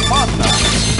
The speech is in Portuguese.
Safada.